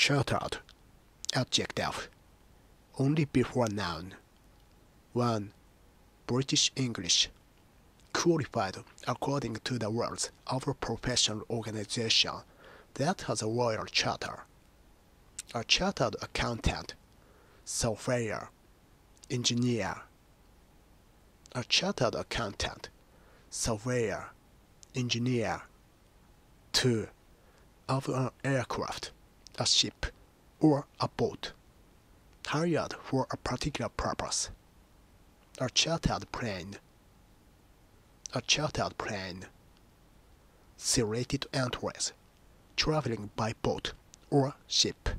Chartered. Adjective. Only before noun. 1. British English. Qualified according to the rules of a professional organization that has a royal charter. A chartered accountant, surveyor, engineer. A chartered accountant, surveyor, engineer. 2. Of an aircraft, a ship, or a boat. Hired for a particular purpose. A chartered plane. A chartered plane. Serrated entries. Traveling by boat or ship.